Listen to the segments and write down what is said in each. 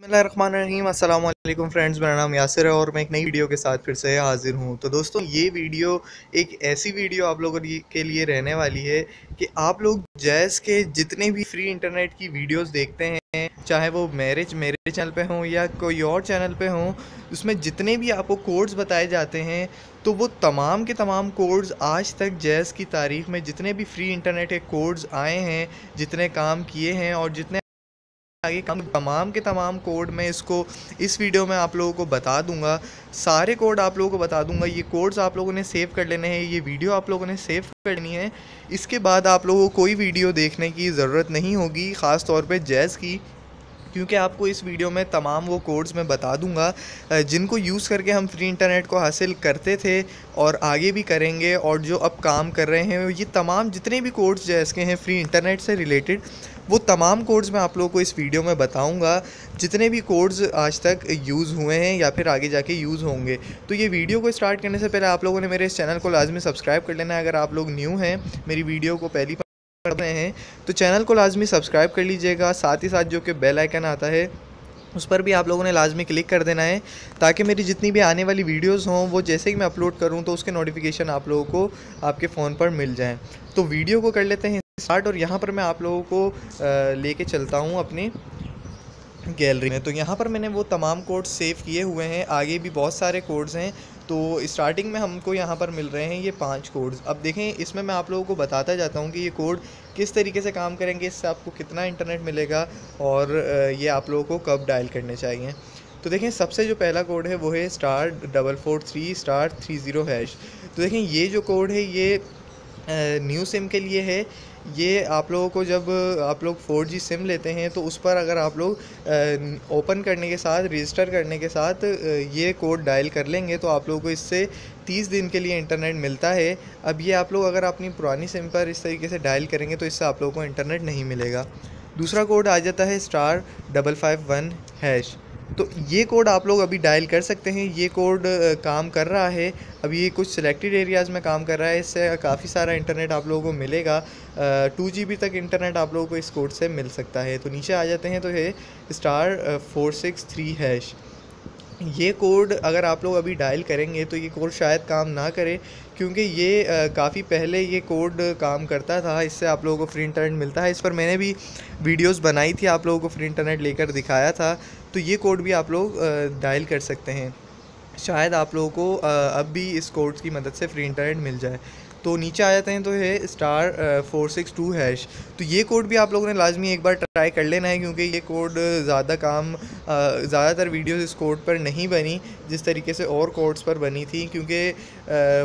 अस्सलाम फ्रेंड्स, मेरा नाम यासिर है और मैं एक नई वीडियो के साथ फिर से हाजिर हूँ। तो दोस्तों, ये वीडियो एक ऐसी वीडियो आप लोगों के लिए रहने वाली है कि आप लोग जैज़ के जितने भी फ्री इंटरनेट की वीडियोस देखते हैं, चाहे वो मैरिज मेरे चैनल पे हों या कोई और चैनल पे हों, उसमें जितने भी आपको कोड्स बताए जाते हैं तो वो तमाम के तमाम कोड्स आज तक जैज़ की तारीख में जितने भी फ्री इंटरनेट के कोड्स आए हैं, जितने काम किए हैं और जितने आगे हम तमाम के तमाम कोड मैं इसको, इस वीडियो में आप लोगों को बता दूँगा। सारे कोड आप लोगों को बता दूँगा। ये कोड्स आप लोगों ने सेव कर लेने हैं। ये वीडियो आप लोगों ने सेव करनी है। इसके बाद आप लोगों को कोई वीडियो देखने की ज़रूरत नहीं होगी ख़ास तौर पे जैज़ की। क्योंकि आपको इस वीडियो में तमाम वो कोड्स मैं बता दूँगा जिनको यूज़ करके हम फ्री इंटरनेट को हासिल करते थे और आगे भी करेंगे और जो अब काम कर रहे हैं, ये तमाम जितने भी कोड्स जैसे हैं फ्री इंटरनेट से रिलेटेड वो तमाम कोड्स मैं आप लोगों को इस वीडियो में बताऊँगा, जितने भी कोड्स आज तक यूज़ हुए हैं या फिर आगे जाके यूज़ होंगे। तो ये वीडियो को स्टार्ट करने से पहले आप लोगों ने मेरे इस चैनल को लाजमी सब्सक्राइब कर लेना है। अगर आप लोग न्यू हैं, मेरी वीडियो को पहली पढ़ रहे हैं तो चैनल को लाजमी सब्सक्राइब कर लीजिएगा, साथ ही साथ जो कि बेल आइकन आता है, उस पर भी आप लोगों ने लाजमी क्लिक कर देना है, ताकि मेरी जितनी भी आने वाली वीडियोस हों, वो जैसे ही मैं अपलोड करूँ तो उसके नोटिफिकेशन आप लोगों को आपके फ़ोन पर मिल जाएँ। तो वीडियो को कर लेते हैं स्टार्ट, और यहाँ पर मैं आप लोगों को लेके चलता हूँ अपनी गैलरी में। तो यहाँ पर मैंने वो तमाम कोड्स सेव किए हुए हैं, आगे भी बहुत सारे कोड्स हैं तो स्टार्टिंग में हमको यहाँ पर मिल रहे हैं ये पाँच कोड्स अब देखें, इसमें मैं आप लोगों को बताता जाता हूँ कि ये कोड किस तरीके से काम करेंगे, इससे आपको कितना इंटरनेट मिलेगा और ये आप लोगों को कब डायल करने चाहिए। तो देखें, सबसे जो पहला कोड है वो है star double four three star three zero hash तो देखें, ये जो कोड है, ये न्यू सिम के लिए है। ये आप लोगों को जब आप लोग फोर जी सिम लेते हैं तो उस पर अगर आप लोग ओपन करने के साथ रजिस्टर करने के साथ ये कोड डायल कर लेंगे तो आप लोगों को इससे तीस दिन के लिए इंटरनेट मिलता है। अब ये आप लोग अगर अपनी पुरानी सिम पर इस तरीके से डायल करेंगे तो इससे आप लोगों को इंटरनेट नहीं मिलेगा। दूसरा कोड आ जाता है star double five one hash तो ये कोड आप लोग अभी डायल कर सकते हैं। ये कोड काम कर रहा है। अभी ये कुछ सिलेक्टेड एरियाज़ में काम कर रहा है। इससे काफ़ी सारा इंटरनेट आप लोगों को मिलेगा। टू जी तक इंटरनेट आप लोगों को इस कोड से मिल सकता है। तो नीचे आ जाते हैं तो ये star four six three hash ये कोड अगर आप लोग अभी डायल करेंगे तो ये कोड शायद काम ना करे, क्योंकि ये काफ़ी पहले ये कोड काम करता था, इससे आप लोगों को फ्री इंटरनेट मिलता है। इस पर मैंने भी वीडियोस बनाई थी, आप लोगों को फ्री इंटरनेट लेकर दिखाया था तो ये कोड भी आप लोग डायल कर सकते हैं। शायद आप लोगों को अब भी इस कोड की मदद से फ्री इंटरनेट मिल जाए। तो नीचे आ जाते हैं तो है star four six two hash तो ये कोड भी आप लोगों ने लाजमी एक बार ट्राई कर लेना है क्योंकि ये कोड ज़्यादा काम ज़्यादातर वीडियोस इस कोड पर नहीं बनी, जिस तरीके से और कोड्स पर बनी थी। क्योंकि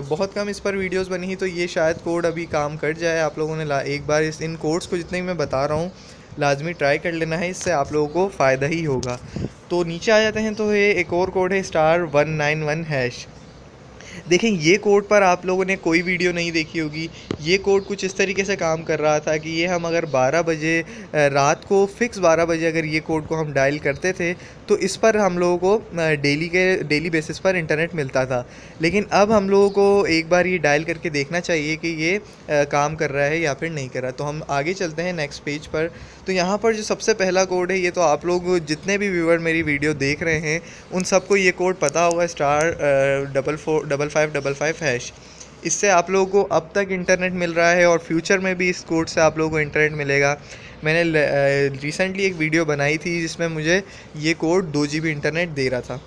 बहुत कम इस पर वीडियोस बनी थी तो ये शायद कोड अभी काम कर जाए। आप लोगों ने एक बार इस, इन कोड्स को जितने मैं बता रहा हूँ लाजमी ट्राई कर लेना है, इससे आप लोगों को फ़ायदा ही होगा। तो नीचे आ जाते हैं तो ये एक और कोड है star one nine one hash देखें, ये कोड पर आप लोगों ने कोई वीडियो नहीं देखी होगी। ये कोड कुछ इस तरीके से काम कर रहा था कि ये हम अगर 12 बजे रात को फ़िक्स 12 बजे अगर ये कोड को हम डायल करते थे तो इस पर हम लोगों को डेली के, डेली बेसिस पर इंटरनेट मिलता था। लेकिन अब हम लोगों को एक बार ये डायल करके देखना चाहिए कि ये काम कर रहा है या फिर नहीं कर रहा। तो हम आगे चलते हैं नेक्स्ट पेज पर। तो यहाँ पर जो सबसे पहला कोड है, ये तो आप लोग जितने भी व्यूवर मेरी वीडियो देख रहे हैं, उन सबको ये कोड पता होगा, star double four, double five double five hash इससे आप लोगों को अब तक इंटरनेट मिल रहा है और फ्यूचर में भी इस कोड से आप लोगों को इंटरनेट मिलेगा। मैंने रिसेंटली एक वीडियो बनाई थी जिसमें मुझे ये कोड दो जी इंटरनेट दे रहा था।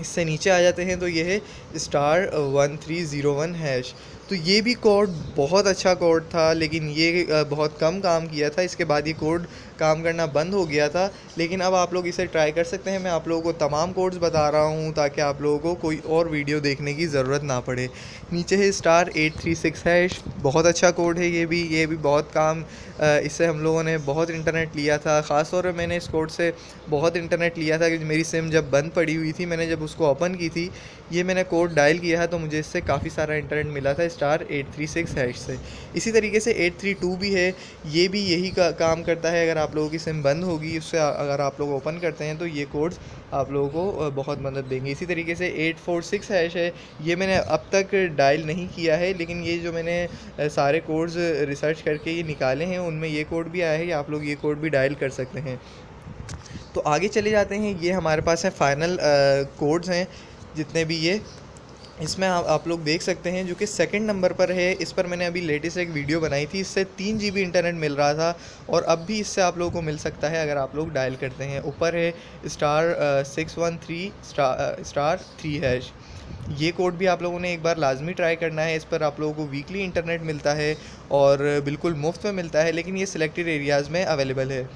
इससे नीचे आ जाते हैं तो ये है star one three zero one hash तो ये भी कोड बहुत अच्छा कोड था, लेकिन ये बहुत कम काम किया था। इसके बाद ये कोड काम करना बंद हो गया था। लेकिन अब आप लोग इसे ट्राई कर सकते हैं। मैं आप लोगों को तमाम कोड्स बता रहा हूँ ताकि आप लोगों को कोई और वीडियो देखने की ज़रूरत ना पड़े। नीचे है स्टार एट थ्री सिक्स है बहुत अच्छा कोड है ये भी। ये भी बहुत काम इससे हम लोगों ने बहुत इंटरनेट लिया था। ख़ास तौर पर मैंने इस कोड से बहुत इंटरनेट लिया था कि मेरी सिम जब बंद पड़ी हुई थी, मैंने जब उसको ओपन की थी, ये मैंने कोड डायल किया है तो मुझे इससे काफ़ी सारा इंटरनेट मिला था। Star eight three six hash से इसी तरीके से एट थ्री टू भी है। ये भी यही का, काम करता है। अगर आप लोगों की सिम बंद होगी उससे अगर आप लोग ओपन करते हैं तो ये कोड्स आप लोगों को बहुत मदद देंगे। इसी तरीके से एट फोर सिक्स हैश है। ये मैंने अब तक डायल नहीं किया है लेकिन ये जो मैंने सारे कोड्स रिसर्च करके ये निकाले हैं उनमें ये कोड भी आया है आप लोग ये कोड भी डायल कर सकते हैं। तो आगे चले जाते हैं। ये हमारे पास है फाइनल कोड्स हैं जितने भी ये इसमें आप, आप लोग देख सकते हैं जो कि सेकंड नंबर पर है। इस पर मैंने अभी लेटेस्ट एक वीडियो बनाई थी। इससे तीन जीबी इंटरनेट मिल रहा था और अब भी इससे आप लोगों को मिल सकता है अगर आप लोग डायल करते हैं। ऊपर है star six one three star star three hash ये कोड भी आप लोगों ने एक बार लाजमी ट्राई करना है। इस पर आप लोगों को वीकली इंटरनेट मिलता है और बिल्कुल मुफ़्त में मिलता है लेकिन ये सिलेक्टेड एरियाज़ में अवेलेबल है।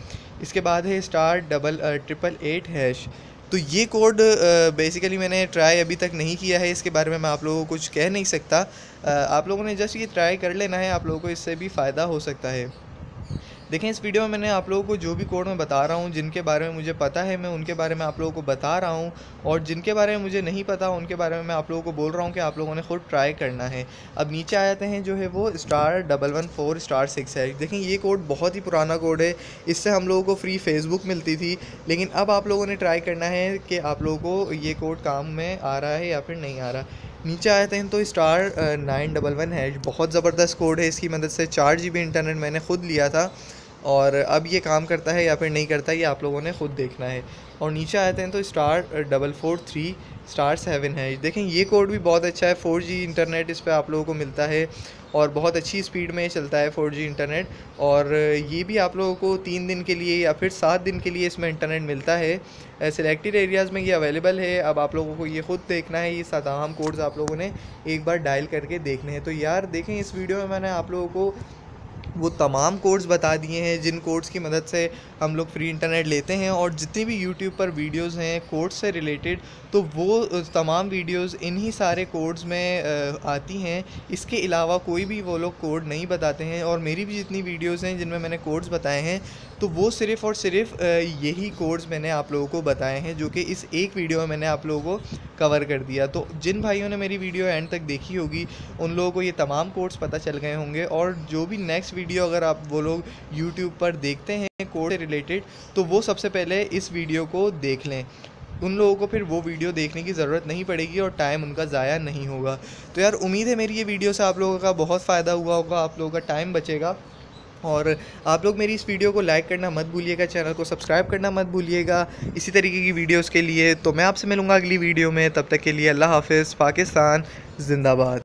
इसके बाद है star double triple eight hash तो ये कोड बेसिकली मैंने ट्राई अभी तक नहीं किया है, इसके बारे में मैं आप लोगों को कुछ कह नहीं सकता। आप लोगों ने जस्ट ये ट्राई कर लेना है, आप लोगों को इससे भी फ़ायदा हो सकता है। देखें इस वीडियो में मैंने आप लोगों को जो भी कोड मैं बता रहा हूँ, जिनके बारे में मुझे पता है, मैं उनके बारे में आप लोगों को बता रहा हूँ और जिनके बारे में मुझे नहीं पता, उनके बारे में मैं आप लोगों को बोल रहा हूँ कि आप लोगों ने खुद ट्राई करना है। अब नीचे आ जाते हैं, जो है वो star double one four star six है। देखें ये कोड बहुत ही पुराना कोड है, इससे हम लोगों को फ्री फेसबुक मिलती थी, लेकिन अब आप लोगों ने ट्राई करना है कि आप लोगों को ये कोड काम में आ रहा है या फिर नहीं आ रहा। नीचे आते हैं तो स्टार नाइन डबल वन है। बहुत ज़बरदस्त कोड है इसकी मदद से। चार जी बी इंटरनेट मैंने ख़ुद लिया था और अब ये काम करता है या फिर नहीं करता, ये आप लोगों ने ख़ुद देखना है। और नीचे आते हैं तो star double four three star seven है। देखें, ये कोड भी बहुत अच्छा है। फोर जी इंटरनेट इस पर आप लोगों को मिलता है। और बहुत अच्छी स्पीड में चलता है फोर इंटरनेट। और ये भी आप लोगों को तीन दिन के लिए या फिर सात दिन के लिए इसमें इंटरनेट मिलता है। सिलेक्टेड एरियाज़ में ये अवेलेबल है। अब आप लोगों को ये ख़ुद देखना है, ये तमाम कोड्स आप लोगों ने एक बार डायल करके देखने हैं। तो यार, देखें इस वीडियो में मैंने आप लोगों को वो तमाम कोड्स बता दिए हैं, जिन कोड्स की मदद से हम लोग फ्री इंटरनेट लेते हैं और जितनी भी यूट्यूब पर वीडियोस हैं कोड्स से रिलेटेड तो वो तमाम वीडियोस इन्हीं सारे कोड्स में आती हैं। इसके अलावा कोई भी वो लोग कोड नहीं बताते हैं और मेरी भी जितनी वीडियोस हैं, जिनमें मैंने कोड्स बताए हैं तो वो सिर्फ़ और सिर्फ़ यही कोड्स मैंने आप लोगों को बताए हैं, जो कि इस एक वीडियो में मैंने आप लोगों को कवर कर दिया। तो जिन भाइयों ने मेरी वीडियो एंड तक देखी होगी, उन लोगों को ये तमाम कोड्स पता चल गए होंगे और जो भी नेक्स्ट वीडियो अगर आप वो लोग यूट्यूब पर देखते हैं कोड से रिलेटेड तो वो सबसे पहले इस वीडियो को देख लें। उन लोगों को फिर वो वीडियो देखने की ज़रूरत नहीं पड़ेगी और टाइम उनका ज़ाया नहीं होगा। तो यार, उम्मीद है मेरी ये वीडियो से आप लोगों का बहुत फ़ायदा हुआ होगा, आप लोगों का टाइम बचेगा। और आप लोग मेरी इस वीडियो को लाइक करना मत भूलिएगा चैनल को सब्सक्राइब करना मत भूलिएगा। इसी तरीके की वीडियोज़ के लिए तो मैं आपसे मिलूँगा अगली वीडियो में। तब तक के लिए अल्लाह हाफ़ पाकिस्तान, जिंदाबाद।